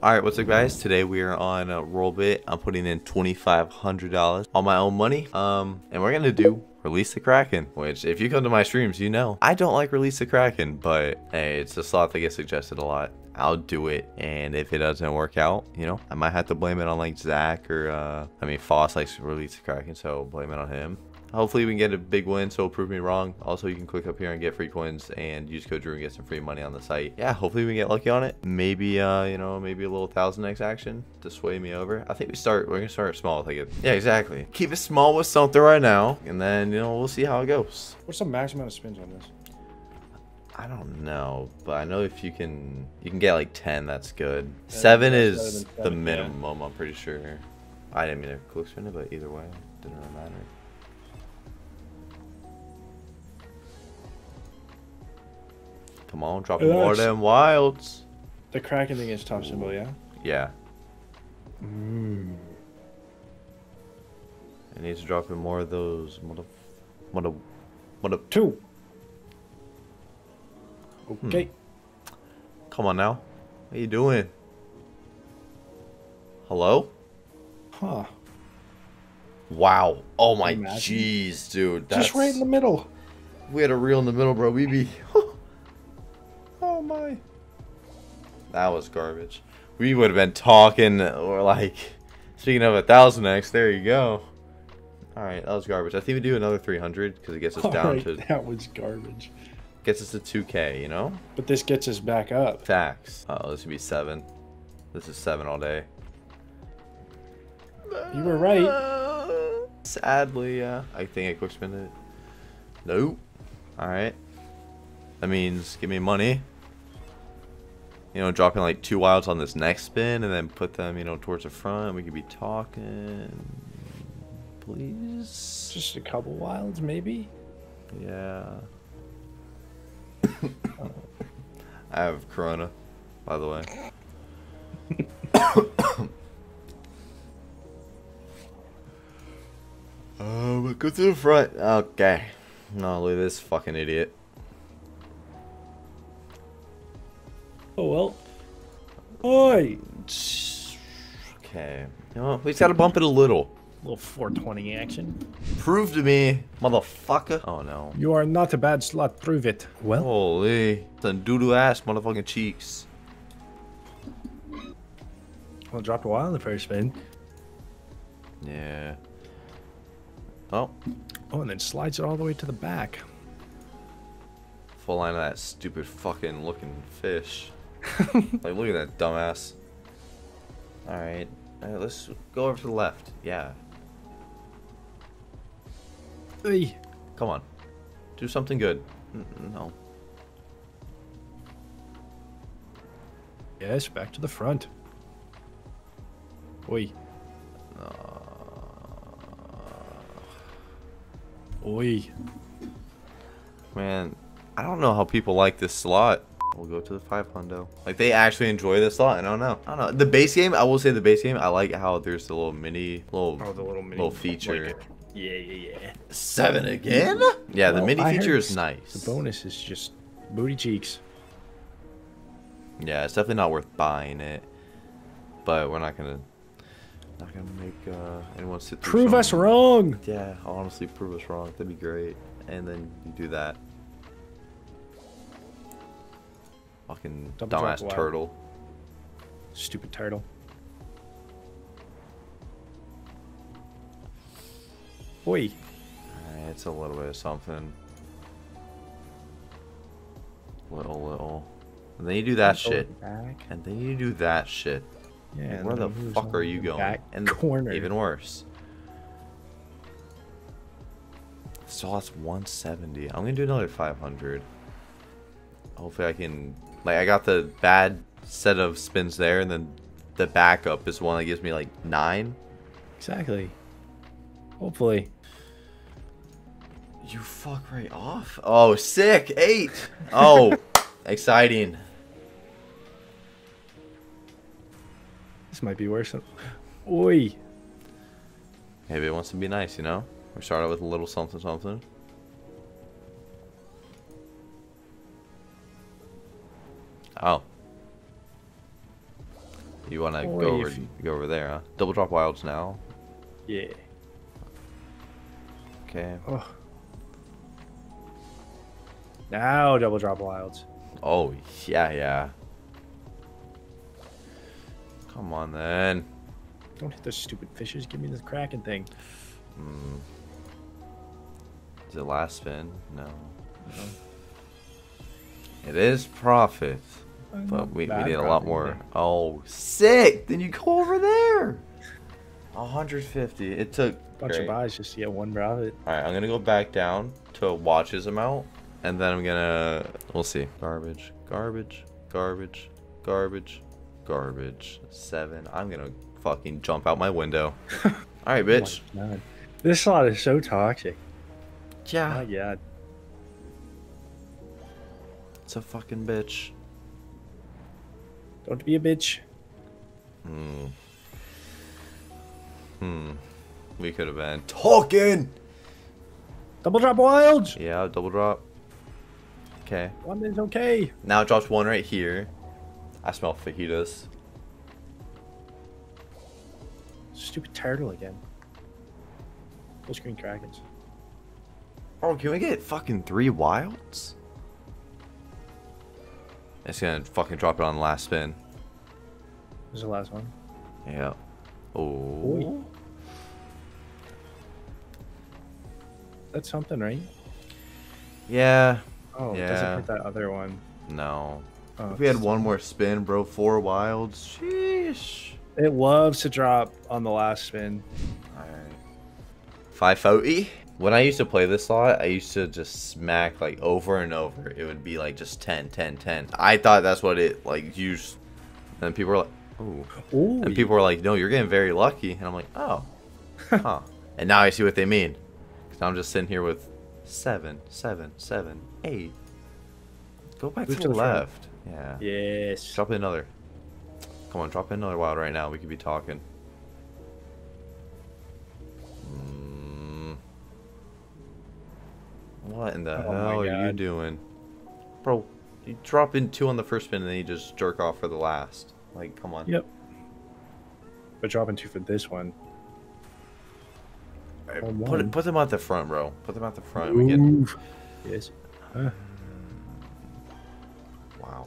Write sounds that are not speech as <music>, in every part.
Alright, what's up guys? Today we are on uh, Rollbit. I'm putting in $2,500 on my own money. Um, and we're gonna do Release the Kraken, which if you come to my streams, you know. I don't like Release the Kraken, but hey, it's a slot that gets suggested a lot. I'll do it, and if it doesn't work out, you know, I might have to blame it on like Zach or, uh, I mean, Foss likes Release the Kraken, so blame it on him. Hopefully we can get a big win, so prove me wrong. Also, you can click up here and get free coins and use code Drew and get some free money on the site. Yeah, hopefully we can get lucky on it. Maybe, uh, you know, maybe a little thousand X action to sway me over. I think we start, we're gonna start small. Like it. Yeah, exactly. Keep it small with something right now, and then, you know, we'll see how it goes. What's the max amount of spins on this? I don't know, but I know if you can, you can get like 10, that's good. Seven is than the seven, yeah. minimum, I'm pretty sure. I didn't mean to click spin it, but either way, didn't really matter. Come on, drop Hey, more than wilds. The Kraken thing is top symbol, yeah? Yeah, Mm. it needs to drop in more of those. Mother, mother, mother. Two. Hmm. Okay. Come on now. What are you doing? Hello? Huh. Wow. Oh my jeez, dude. That's, Just right in the middle. We had a reel in the middle, bro. We be. <laughs> That was garbage. We would have been talking, or like, speaking of a thousand X, there you go. All right, that was garbage. I think we do another 300 because it gets us down Alright, to <laughs> that was garbage. gets us to 2K. You know, But this gets us back up. facts. Oh, this would be seven. This is seven all day. You were right. Sadly, yeah. I think I quick spin it. Nope. Alright. That means give me money. You know, dropping like two wilds on this next spin and then put them, you know, towards the front. We could be talking. Please. Just a couple wilds, maybe? Yeah. <coughs> I have Corona, by the way. <coughs> Uh, oh, but go to the front. Okay. No, look at this fucking idiot. Oh, well. Oi! Okay. You know? We just gotta bump it a little. little 420 action. Prove to me, motherfucker. Oh no. You are not a bad slot, prove it. Well, Holy. Some doodoo ass motherfucking cheeks. I'll drop a while in the first spin. Yeah. Oh, Oh, and then slides it all the way to the back. full line of that stupid fucking looking fish. <laughs> like, look at that dumbass. Alright. Alright, let's go over to the left. Yeah. Oi! Come on. Do something good. Mm, no. Yes, back to the front. Oi. Uh. Oi. Man, I don't know how people like this slot. We'll go to the 500. Like, they actually enjoy this slot. I don't know. I don't know. The base game, I will say the base game, I like how there's the little mini, little, Oh, the little mini little feature. Yeah, yeah, yeah. Seven again? Yeah, the mini I feature is nice. The bonus is just booty cheeks. Yeah, it's definitely not worth buying it. But we're not gonna not gonna make uh, anyone sit through Prove us wrong! Yeah, honestly, prove us wrong. That'd be great. And then you do that. Fucking Double dumbass turtle. Stupid turtle. Oi. Uh, it's a little bit of something. Little, little. And then you do that shit. Back. And then you do that shit. Yeah. Like, where the fuck are you going? Back and corner. even worse. So that's 170. I'm gonna do another 500. Hopefully I can. Like I got the bad set of spins there, and then the backup is one that gives me like nine. Exactly. Hopefully. You fuck right off. Oh, sick. Eight. Oh, <laughs> exciting. This might be worse. Than... Oi. Maybe it wants to be nice, you know? We started with a little something something. Oh. You want to go over you- go over there, huh? Double drop wilds now. Yeah. Okay. Oh. Now double drop wilds. Oh yeah, yeah. Come on then. Don't hit those stupid fishes. Give me the kraken thing. Hmm. Is it last spin? No. It is profit, but we, we need a lot more. Oh, sick! Then you go over there. 150. It took. a Bunch great. of buys just to get one profit. All right, I'm gonna go back down to watches amount, and then I'm gonna. We'll see. Garbage, garbage, garbage, garbage, garbage. Seven. I'm gonna fucking jump out my window. <laughs> All right, bitch. Oh This slot is so toxic. Yeah. My God. It's a fucking bitch. Don't be a bitch. Hmm. Hmm. We could have been talking. Double drop wilds. Yeah, double drop. Okay. One is okay. Now it drops one right here. I smell fajitas. Stupid turtle again. Full screen krakens. Oh, can we get fucking three wilds? It's gonna fucking drop it on the last spin. This is the last one. Yeah. Oh. That's something, right? Yeah. Oh, it Yeah. doesn't hit that other one. No. Oh, If we had one more spin, bro, four wilds. Sheesh. It loves to drop on the last spin. Alright. 540. When I used to play this a lot, I used to just smack like over and over. It would be like just 10, 10, 10. I thought that's what it like used. And people were like, ooh. Ooh. And people were like, no, you're getting very lucky. And I'm like, oh. <laughs> huh. And now I see what they mean. Because I'm just sitting here with seven, seven, seven, eight. Go back Move to to the the front. left. Yeah. Yes. Drop in another. Come on, drop in another wild right now. We could be talking. Mm. What in the Oh hell are you doing? Bro, you drop in two on the first spin and then you just jerk off for the last. Like, come on. Yep. But dropping two for this one. Alright, On Put, one. put them at the front, bro. Put them at the front. We get. Yes. Huh. wow.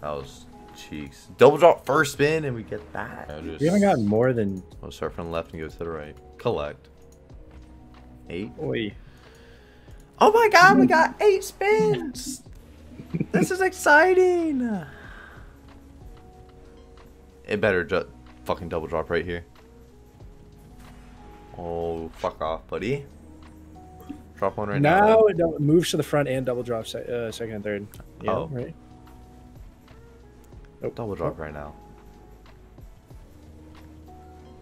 That was cheeks. Double drop first spin and we get that. Just- We haven't gotten more than. We'll start from the left and go to the right. Collect. Eight. Oi. Oh my god, we got eight spins! this is exciting! It better just fucking double drop right here. Oh, fuck off, buddy. Drop one right now. now it dou- moves to the front and double drop se- uh, second and third. Yeah, Oh. right. Nope. Double drop right now.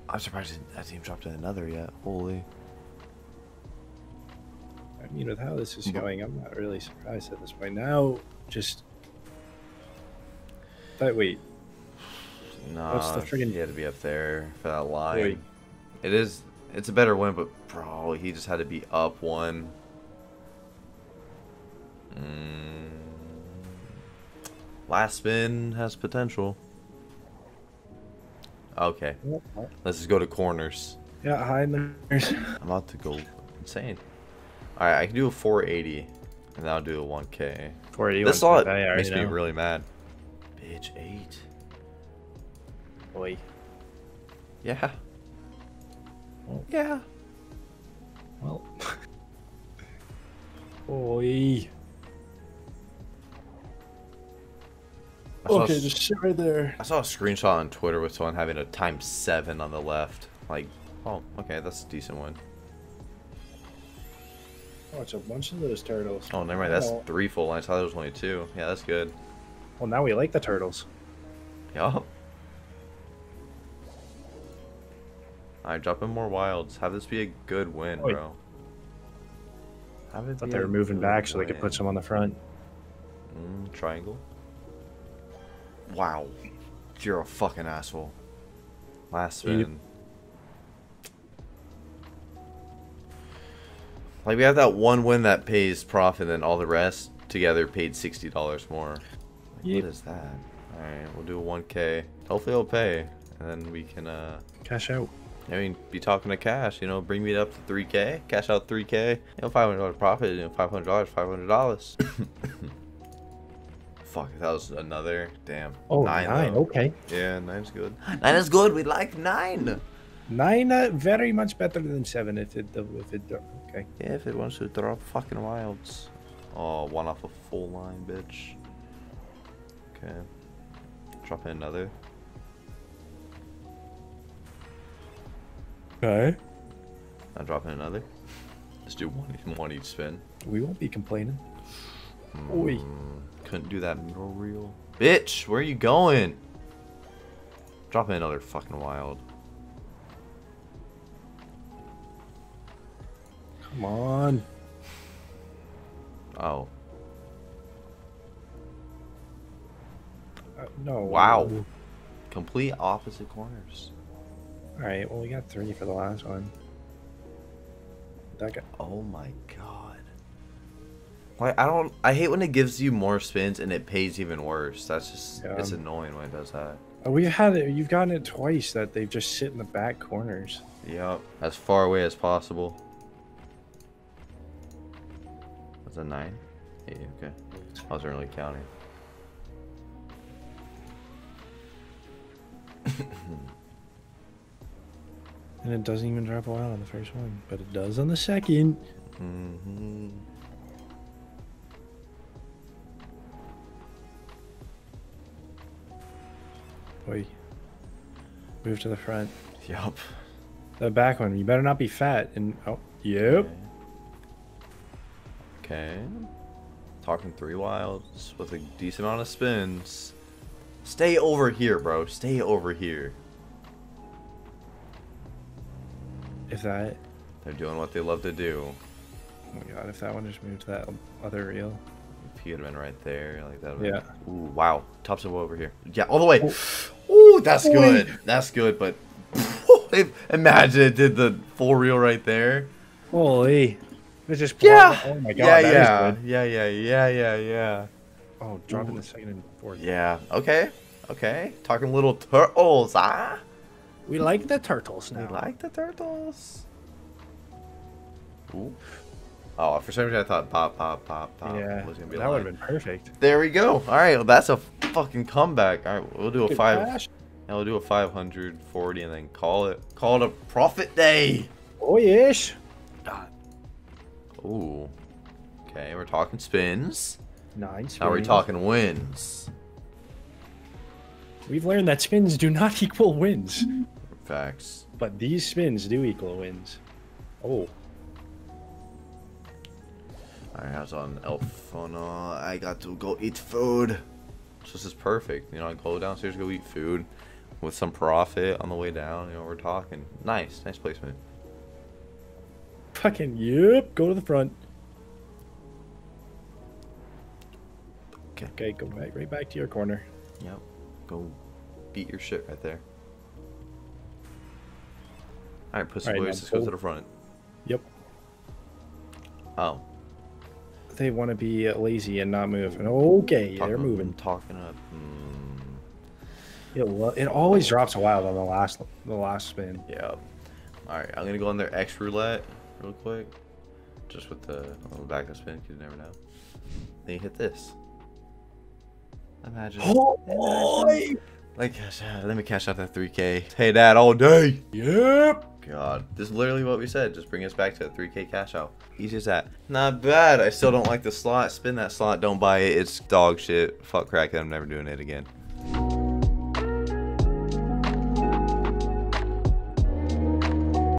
I'm surprised that hasn't even dropped another yet. Holy. I mean, with how this is Mhm. going, I'm not really surprised at this point. Now, just. But wait, No, What's the friggin- he had to be up there for that line. Wait. It is. It's a better win, but bro, he just had to be up one. Mm. Last spin has potential. Okay, let's just go to corners. yeah, hi, there's. I'm about to go insane. All right, I can do a 480, and then I'll do a 1K. 480. This slot I already makes me know. really mad. Bitch, eight. Boy. Yeah. Oh. Yeah. Well. Boy. <laughs> I Okay, s- just sit right there. I saw a screenshot on Twitter with someone having a times seven on the left. Like, oh, okay, that's a decent one. Oh, it's a bunch of those turtles. Oh, never mind. That's Oh. three full lines. I thought there was only two. Yeah, that's good. Well, now we like the turtles. Yup. Alright, drop in more wilds. Have this be a good win, Oi. bro. Have it Thought they were moving back so they could put some on the front. Mm, triangle. Wow. You're a fucking asshole. Last spin. Like we have that one win that pays profit, and then all the rest together paid sixty dollars more. Like, Yep. What is that? Alright, we'll do a 1k. Hopefully it'll pay. And then we can, uh, Cash out. I mean, be talking to cash, you know, bring me up to 3k, cash out 3k, you know, $500 profit, you know, $500, $500. <coughs> Fuck, that was another, damn. Oh, nine. though. Okay. Yeah, nine's good. <gasps> Nine is good, we like nine. Nine, uh, very much better than seven if it if it okay. Yeah, if it wants to drop fucking wilds. Oh, one off a full line, bitch. Okay. Drop in another. Okay. I'll drop in another. Let's do one, one each spin. We won't be complaining. Oi. Mm, couldn't do that middle reel. Bitch, where are you going? Drop in another fucking wild. Come on. Oh. Uh, no. Wow. Complete opposite corners. All right. Well, we got three for the last one. That guy. Oh my god. Like I don't I hate when it gives you more spins and it pays even worse. That's just Yeah. it's annoying when it does that. Oh, we had it. You've gotten it twice that they just sit in the back corners. Yep. As far away as possible. A nine? Yeah, okay. I wasn't really counting. <laughs> And it doesn't even drop a wild on the first one, but it does on the second. hmm Boy. Move to the front. Yup. The back one. You better not be fat. And oh, yep. Okay. Talking three wilds with a decent amount of spins. Stay over here, bro. Stay over here. If that. They're doing what they love to do. Oh my god! If that one just moved to that other reel. If he had been right there, like that. Yeah. Ooh, wow. Tops of over here. Yeah, all the way. Oh. Ooh, that's good. That's good, but <laughs> imagine it did the full reel right there. Holy. It just Yeah. Oh my god. yeah, yeah, yeah, yeah, yeah, yeah, yeah. Oh, dropping the second and fourth. Yeah. Okay. Okay. Talking little turtles, ah. We like the turtles now. We like the turtles. Ooh. Oh, for some reason I thought pop, pop, pop, pop yeah. was gonna be that would have been perfect. There we go. All right, well, that's a fucking comeback. All right, we'll do a Good five. cash. And we'll do a 540 and then call it call it a profit day. Oh yes. Ooh. Okay, we're talking spins. Nine. Now we're spins. talking wins. We've learned that spins do not <laughs> equal wins, Facts. but these spins do equal wins. Oh, I was on elf. Oh uh, no, I got to go eat food. So this is perfect. You know, I go downstairs, go eat food with some profit on the way down. You know, we're talking. Nice, nice placement. Fucking yep. Go to the front. Okay. Okay, go back right back to your corner. Yep. Go beat your shit right there. Alright, Pussy Alright, Boys, now let's go to the front. Yep. Oh. They want to be lazy and not move. And okay, Talking they're moving. Talking up. Mm, It, lo- it always drops a wild on the last the last spin. yeah. Alright, I'm gonna go on their X roulette real quick. Just with the little back spin, 'cause you never know. Then you hit this. Imagine. Oh, Like, cash out. Let me cash out that 3K. Hey, dad, all day. Yep. God, this is literally what we said. Just bring us back to a 3K cash out. Easy as that. Not bad. I still don't like the slot. Spin that slot. Don't buy it. It's dog shit. Fuck crack. I'm never doing it again.